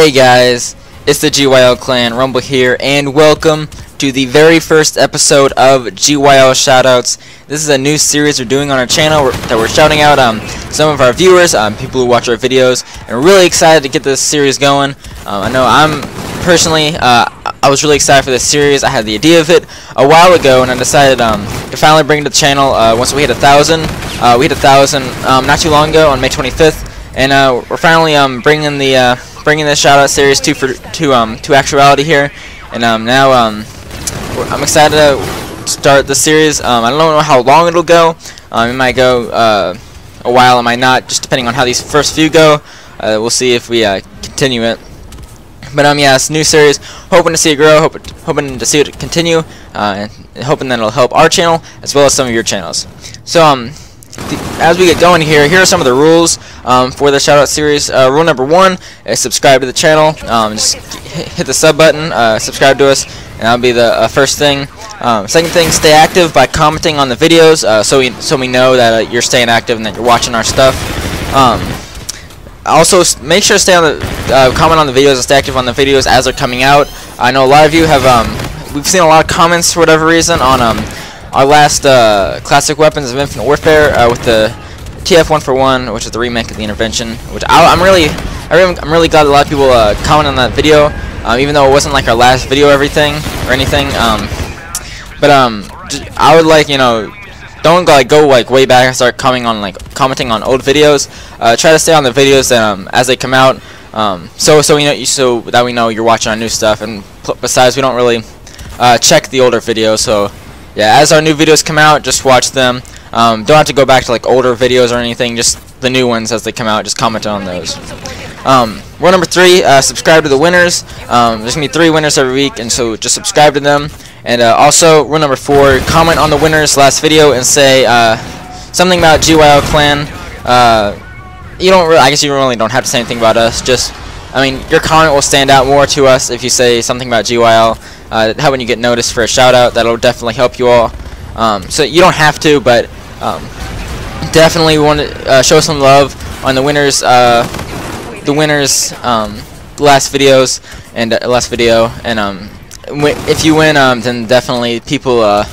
Hey guys, it's the GYL clan, Rumble here, and welcome to the very first episode of GYL Shoutouts. This is a new series we're doing on our channel that we're shouting out um, some of our viewers, um, people who watch our videos, and we're really excited to get this series going. Um, I know I'm personally, uh, I was really excited for this series. I had the idea of it a while ago, and I decided um, to finally bring it to the channel uh, once we hit a thousand. Uh, we hit a thousand um, not too long ago on May 25th, and uh, we're finally um, bringing the uh, bringing this shout out series to for to um to actuality here, and um now um I'm excited to start the series. Um, I don't know how long it'll go. Um, it might go uh, a while, it might not, just depending on how these first few go. Uh, we'll see if we uh, continue it. But um, yeah, it's a new series. Hoping to see it grow. Hoping to see it continue. Uh, and hoping that it'll help our channel as well as some of your channels. So um, as we get going here, here are some of the rules um, for the shoutout series. Uh, rule number one is subscribe to the channel. Um, just hit the sub button, uh, subscribe to us, and that'll be the uh, first thing. Um, second thing, stay active by commenting on the videos, uh, so we so we know that uh, you're staying active and that you're watching our stuff. Um, also, make sure to stay on the uh, comment on the videos and stay active on the videos as they're coming out. I know a lot of you have um, we've seen a lot of comments for whatever reason on um, our last uh, classic weapons of Infinite Warfare uh, with the TF one four one, which is the remake of the Intervention, which I, am really, I'm really glad a lot of people uh, comment on that video, um, even though it wasn't like our last video, or everything or anything. Um, but um, I would like you know, don't like go like way back and start coming on like commenting on old videos. Uh, try to stay on the videos um, as they come out. Um, so so we know so that we know you're watching our new stuff. And besides, we don't really uh, check the older videos, so yeah, as our new videos come out, just watch them. Um, don't have to go back to like older videos or anything, just the new ones as they come out, just comment on those. Um, rule number three, uh, subscribe to the winners. Um, there's to be three winners every week, and so just subscribe to them. And uh, also, rule number four, comment on the winner's last video and say uh, something about GYL Clan. Uh, you don't really, I guess you really don't have to say anything about us, just, I mean, your comment will stand out more to us if you say something about GYL uh, helping you get noticed for a shout out. That'll definitely help you all. Um, so you don't have to, but um, definitely want to uh, show some love on the winners. Uh, the winners um, last videos and uh, last video, and um, if you win, um, then definitely people uh,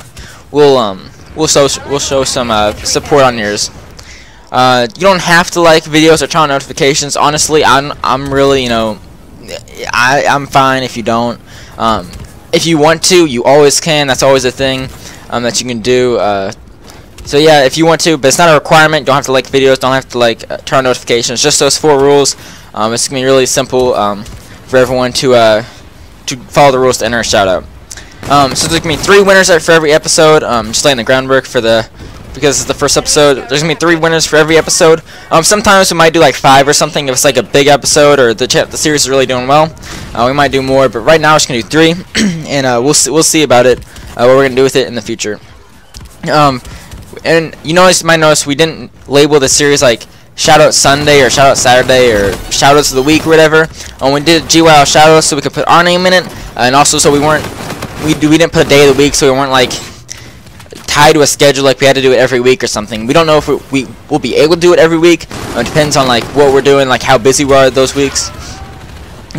will um, will show will show some uh, support on yours. Uh, you don't have to like videos or turn on notifications. Honestly, I'm I'm really you know I I'm fine if you don't. Um, if you want to, you always can. That's always a thing um, that you can do. Uh, so yeah, if you want to, but it's not a requirement. Don't have to like videos. Don't have to like uh, turn on notifications. Just those four rules. Um, it's gonna be really simple um, for everyone to uh, to follow the rules to enter a shout out. Um, so there's gonna be three winners for every episode. Um, just laying the groundwork for the because it's the first episode. There's gonna be three winners for every episode. Um, sometimes we might do like five or something if it's like a big episode or the the series is really doing well. Uh, we might do more, but right now we're just gonna do three, and uh, we'll see, we'll see about it. Uh, what we're gonna do with it in the future. Um, and you notice, might notice we didn't label the series like Shoutout Sunday or Shoutout Saturday or Shoutouts of the Week or whatever. Um, we did GYL Shoutouts so we could put our name in it, and also so we weren't we we didn't put a day of the week so we weren't like tied to a schedule like we had to do it every week or something. We don't know if we, we will be able to do it every week. it depends on like what we're doing, like how busy we are those weeks.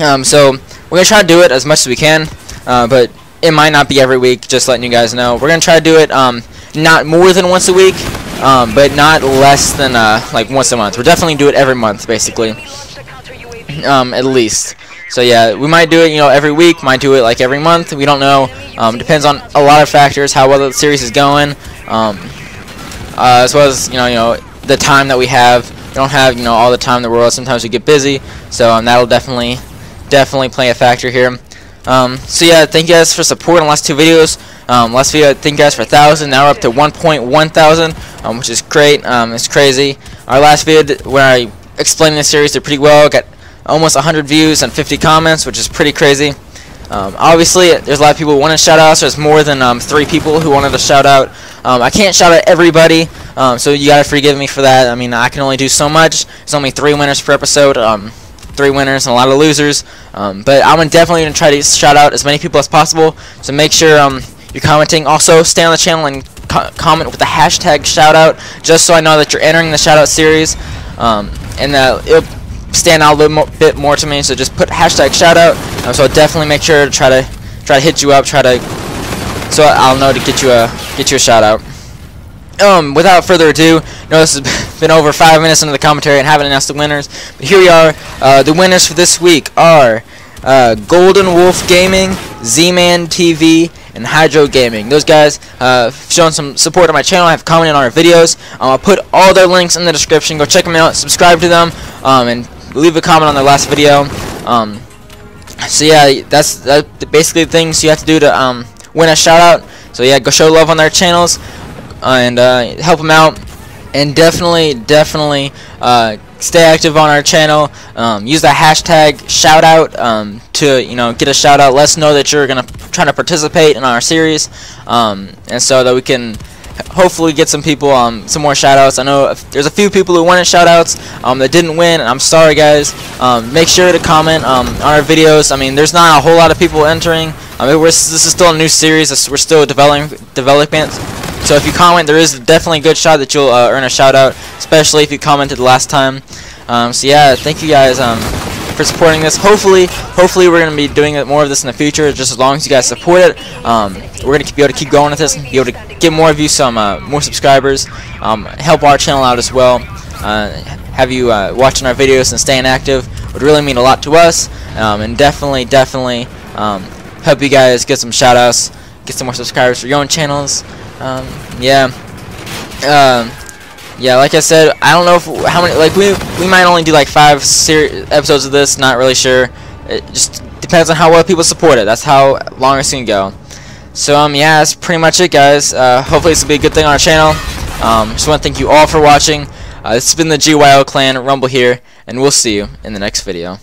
Um, so we're gonna try to do it as much as we can, uh, but it might not be every week. Just letting you guys know. We're gonna try to do it um, not more than once a week, um, but not less than uh, like once a month. We'll definitely do it every month, basically, um, at least. So yeah, we might do it, you know, every week. Might do it like every month. We don't know. Um, depends on a lot of factors, how well the series is going, um, uh, as well as you know, you know, the time that we have. We don't have you know all the time in the world. Sometimes we get busy, so um, that'll definitely, definitely play a factor here. Um, so yeah, thank you guys for support on last two videos. Um, last video, thank you guys for 1,000. Now we're up to 1.1 thousand, um, which is great. It's crazy. Our last video where I explained the series did pretty well. Got almost 100 views and 50 comments, which is pretty crazy. Um, obviously, there's a lot of people who want to shout out, so there's more than um, three people who wanted to shout out. Um, I can't shout out everybody, um, so you gotta forgive me for that. I mean, I can only do so much. There's only three winners per episode, um, three winners and a lot of losers. Um, but I'm definitely gonna try to shout out as many people as possible. So make sure you're commenting. Also, stay on the channel and co comment with the hashtag shoutout, just so I know that you're entering the shoutout series. and that stand out a little bit more to me. So just put hashtag shout out. Um, so I'll definitely make sure to try to try to hit you up. Try to so I'll know to get you a get you a shout out. Um, without further ado, know this has been over five minutes into the commentary and haven't announced the winners. But here we are. Uh, the winners for this week are uh, Golden Wolf Gaming, Z-Man TV, and Hydro Gaming. Those guys uh, have shown some support on my channel, I've commented on our videos. Um, I'll put all their links in the description. Go check them out, subscribe to them, um, and leave a comment on their last video. Um, so yeah, that's that basically the things you have to do to um, win a shout out. So yeah, go show love on their channels uh, and uh, help them out. And definitely, definitely uh, stay active on our channel. Um, use the hashtag shout out um, to you know get a shout out. Let us know that you're gonna try to participate in our series, um, and so that we can hopefully get some people um, some more shout outs. I know there's a few people who wanted shout outs um, that didn't win. and I'm sorry guys. Um, make sure to comment um, on our videos. I mean there's not a whole lot of people entering. I mean this is still a new series. We're still developing development. So if you comment, there is definitely a good shot that you'll uh, earn a shout out, especially if you commented last time. Um, so yeah, thank you guys um, for supporting this. Hopefully, hopefully we're gonna be doing more of this in the future. Just as long as you guys support it, um, we're gonna be able to keep going with this, and be able to get more of you some uh, more subscribers, um, help our channel out as well. Uh, have you uh, watching our videos and staying active would really mean a lot to us, um, and definitely, definitely um, help you guys get some shout outs, get some more subscribers for your own channels. Um, yeah. Yeah, like I said, I don't know if how many like we we might only do like five episodes of this. Not really sure. It just depends on how well people support it. That's how long it's gonna go. So um yeah, that's pretty much it, guys. Uh, hopefully this will be a good thing on our channel. Um, just want to thank you all for watching. Uh, this has been the GYL Clan Rumble here, and we'll see you in the next video.